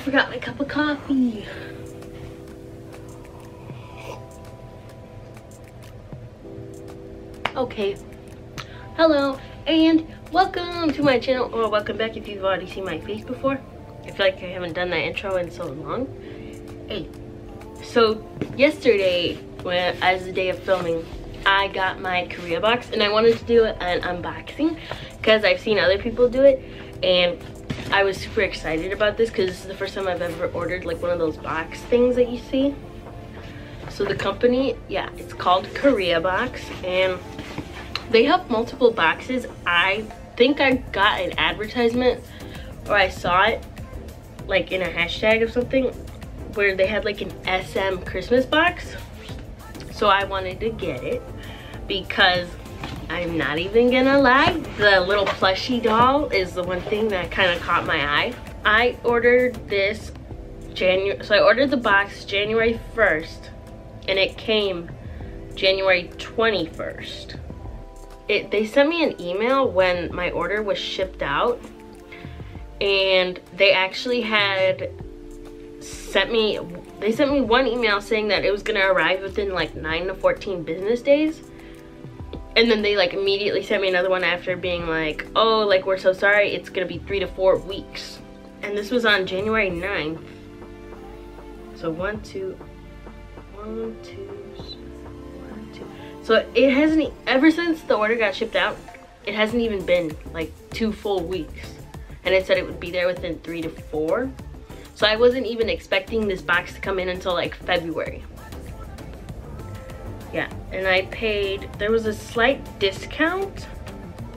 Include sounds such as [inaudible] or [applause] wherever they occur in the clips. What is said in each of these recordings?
forgot my cup of coffee. Okay. Hello and welcome to my channel or welcome back if you've already seen my face before. I feel like I haven't done that intro in so long. Hey, so yesterday, when as the day of filming, I got my Korea box and I wanted to do an unboxing because I've seen other people do it and I was super excited about this because this is the first time I've ever ordered like one of those box things that you see. So the company, yeah, it's called Korea Box and they have multiple boxes. I think I got an advertisement or I saw it like in a hashtag or something where they had like an SM Christmas box. So I wanted to get it because I'm not even gonna lie, the little plushie doll is the one thing that kind of caught my eye. I ordered this January, so I ordered the box January 1st and it came January 21st. It, they sent me an email when my order was shipped out and they actually had sent me they sent me one email saying that it was gonna arrive within like 9 to 14 business days and then they like immediately sent me another one after being like oh like we're so sorry. It's gonna be three to four weeks. And this was on January 9th so one two one two one two. So it hasn't ever since the order got shipped out it hasn't even been like two full weeks. And it said it would be there within three to four. So I wasn't even expecting this box to come in until like February. Yeah, and I paid, there was a slight discount.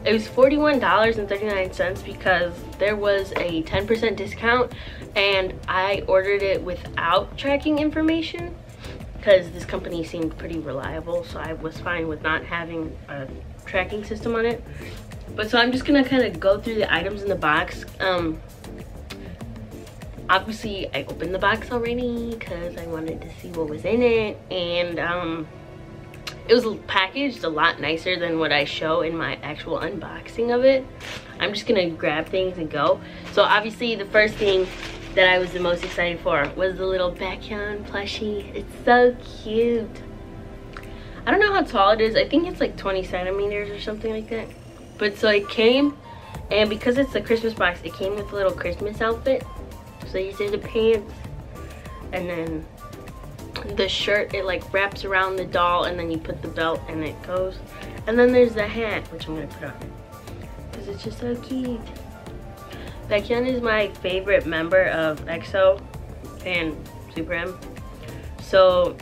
It was $41.39 because there was a 10% discount and I ordered it without tracking information because this company seemed pretty reliable so I was fine with not having a tracking system on it. But so I'm just gonna kind of go through the items in the box. Um, obviously I opened the box already because I wanted to see what was in it and um, it was packaged a lot nicer than what I show in my actual unboxing of it. I'm just gonna grab things and go. So obviously the first thing that I was the most excited for was the little Baekhyun plushie. It's so cute. I don't know how tall it is. I think it's like 20 centimeters or something like that. But so it came, and because it's a Christmas box, it came with a little Christmas outfit. So these are the pants. And then the shirt, it like wraps around the doll and then you put the belt and it goes. And then there's the hat, which I'm gonna put on. Because it's just so cute. Baekhyun is my favorite member of EXO and Super M. So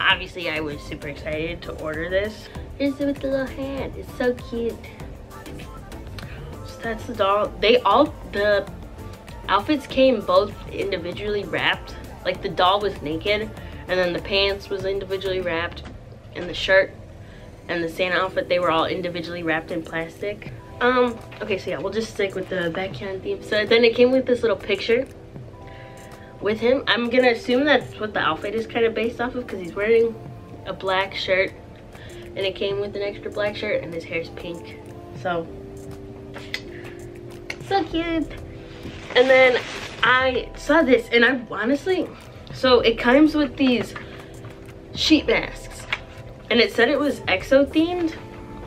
obviously I was super excited to order this. Here's it with the little hat. It's so cute. So that's the doll. They all, the outfits came both individually wrapped. Like the doll was naked and then the pants was individually wrapped and the shirt and the Santa outfit, they were all individually wrapped in plastic. Um, okay, so yeah, we'll just stick with the Baekhyun theme. So then it came with this little picture with him. I'm gonna assume that's what the outfit is kind of based off of because he's wearing a black shirt and it came with an extra black shirt and his hair's pink. So, so cute. And then I saw this and I honestly, so it comes with these sheet masks and it said it was EXO themed.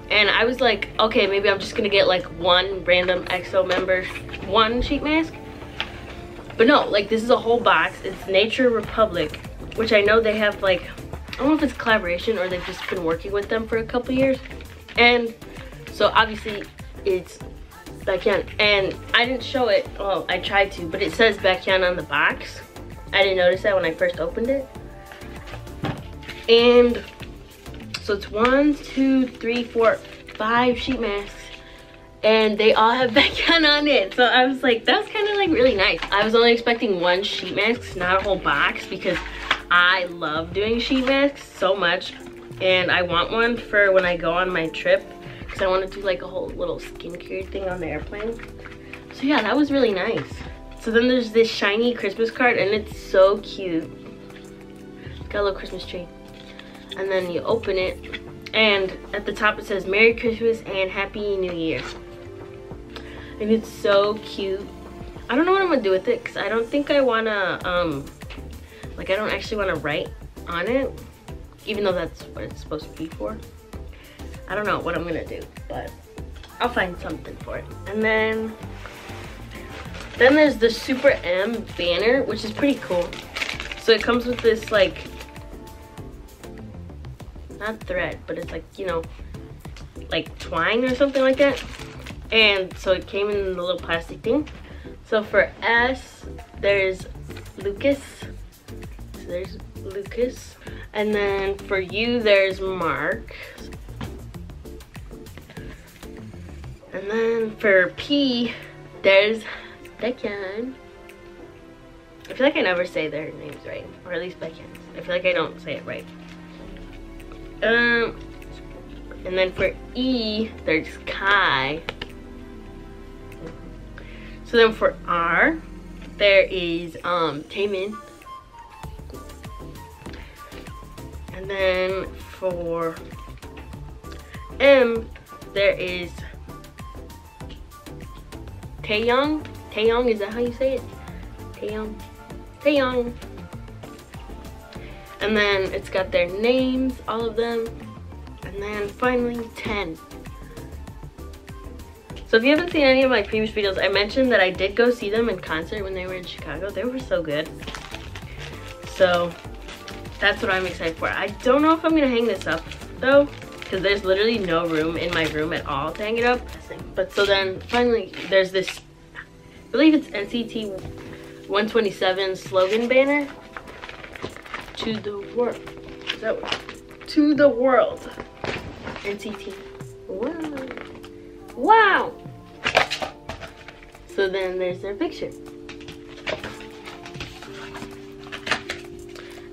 And I was like, okay, maybe I'm just gonna get like one random EXO member, one sheet mask. But no, like this is a whole box. It's Nature Republic, which I know they have like, I don't know if it's collaboration or they've just been working with them for a couple years. And so obviously it's Baekhyun. And I didn't show it, well, I tried to, but it says Baekhyun on the box. I didn't notice that when I first opened it. And so it's one, two, three, four, five sheet masks. And they all have [laughs] Baekhyun on it. So I was like, that's kind of like really nice. I was only expecting one sheet mask, not a whole box, because I love doing sheet masks so much. And I want one for when I go on my trip because I want to do like a whole little skincare thing on the airplane. So yeah, that was really nice. So then there's this shiny Christmas card and it's so cute. got a little Christmas tree. And then you open it and at the top it says Merry Christmas and Happy New Year. And it's so cute. I don't know what I'm gonna do with it because I don't think I wanna, um, like I don't actually wanna write on it, even though that's what it's supposed to be for. I don't know what I'm gonna do, but I'll find something for it. And then, then there's the Super M banner, which is pretty cool. So it comes with this like, not thread, but it's like, you know, like twine or something like that. And so it came in the little plastic thing. So for S, there's Lucas. So there's Lucas. And then for you, there's Mark. And then for P, there's Baekhyun. I feel like I never say their names right, or at least Baekhyun's. I feel like I don't say it right. Um, and then for E, there's Kai. So then for R, there is um, Taemin. And then for M, there is Taeyong. Taeyong, is that how you say it? Taeyong. Taeyong. And then it's got their names, all of them. And then finally 10. So if you haven't seen any of my previous videos, I mentioned that I did go see them in concert when they were in Chicago. They were so good. So that's what I'm excited for. I don't know if I'm gonna hang this up though, because there's literally no room in my room at all to hang it up. But so then finally there's this, believe it's NCT 127 slogan banner. To the world. Is that what? To the world. NCT. Wow. Wow. So then there's their picture.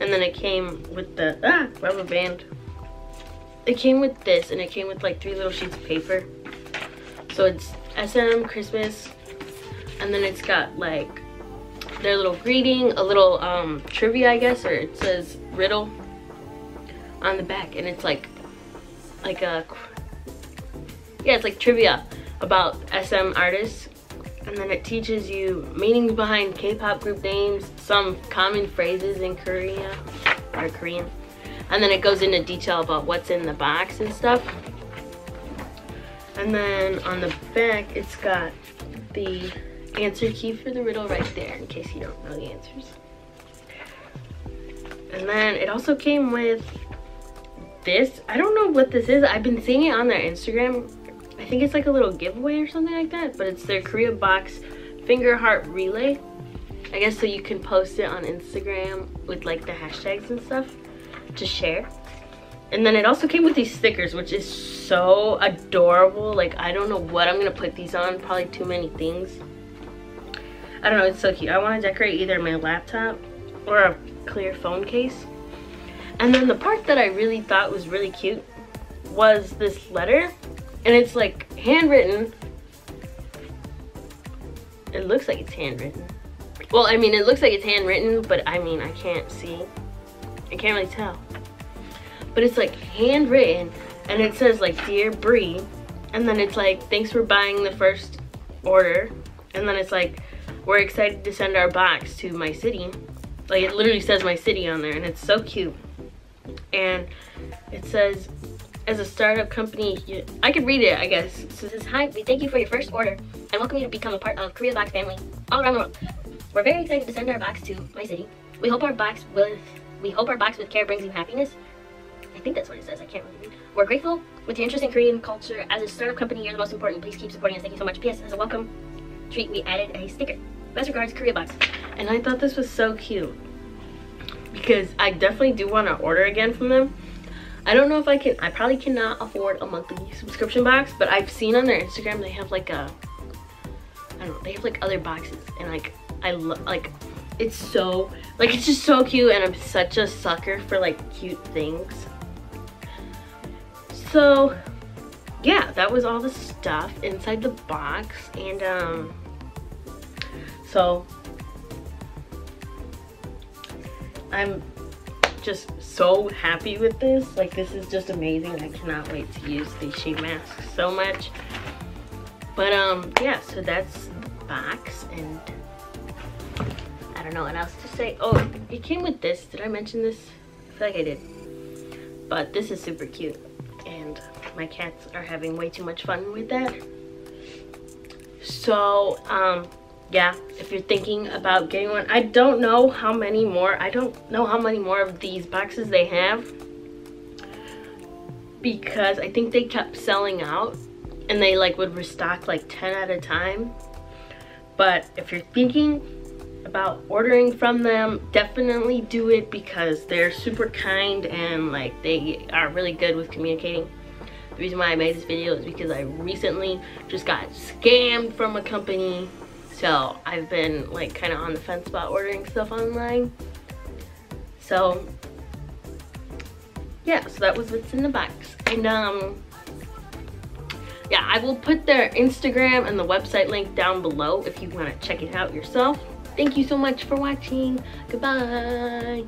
And then it came with the ah, rubber band. It came with this and it came with like three little sheets of paper. So it's SM Christmas and then it's got like their little greeting, a little um, trivia I guess, or it says riddle on the back and it's like like a yeah it's like trivia about SM artists and then it teaches you meanings behind K-pop group names, some common phrases in Korea or Korean, and then it goes into detail about what's in the box and stuff. And then on the back, it's got the answer key for the riddle right there in case you don't know the answers. And then it also came with this. I don't know what this is. I've been seeing it on their Instagram I think it's like a little giveaway or something like that, but it's their Korea Box Finger Heart Relay. I guess so you can post it on Instagram with like the hashtags and stuff to share. And then it also came with these stickers, which is so adorable. Like, I don't know what I'm gonna put these on, probably too many things. I don't know, it's so cute. I wanna decorate either my laptop or a clear phone case. And then the part that I really thought was really cute was this letter and it's like handwritten. It looks like it's handwritten. Well, I mean, it looks like it's handwritten, but I mean, I can't see. I can't really tell. But it's like handwritten, and it says like, Dear Brie, and then it's like, thanks for buying the first order. And then it's like, we're excited to send our box to my city. Like it literally says my city on there and it's so cute. And it says, as a startup company, I could read it, I guess. So this is, hi, we thank you for your first order and welcome you to become a part of Korea Box family all around the world. We're very excited to send our box to my city. We hope our box with, we hope our box with care brings you happiness. I think that's what it says, I can't really read. We're grateful with your interest in Korean culture. As a startup company, you're the most important. Please keep supporting us. Thank you so much. P.S. As a welcome treat, we added a sticker. Best regards, Korea Box. And I thought this was so cute because I definitely do want to order again from them I don't know if I can, I probably cannot afford a monthly subscription box, but I've seen on their Instagram they have like a, I don't know, they have like other boxes and like, I love, like, it's so, like it's just so cute and I'm such a sucker for like cute things. So, yeah, that was all the stuff inside the box and um, so I'm just so happy with this. Like this is just amazing. I cannot wait to use these sheet masks so much. But um yeah, so that's the box and I don't know what else to say. Oh, it came with this. Did I mention this? I feel like I did. But this is super cute. And my cats are having way too much fun with that. So, um, yeah, if you're thinking about getting one, I don't know how many more, I don't know how many more of these boxes they have because I think they kept selling out and they like would restock like 10 at a time. But if you're thinking about ordering from them, definitely do it because they're super kind and like they are really good with communicating. The reason why I made this video is because I recently just got scammed from a company. So I've been like kind of on the fence about ordering stuff online. So yeah, so that was what's in the box. And um, yeah, I will put their Instagram and the website link down below if you want to check it out yourself. Thank you so much for watching. Goodbye.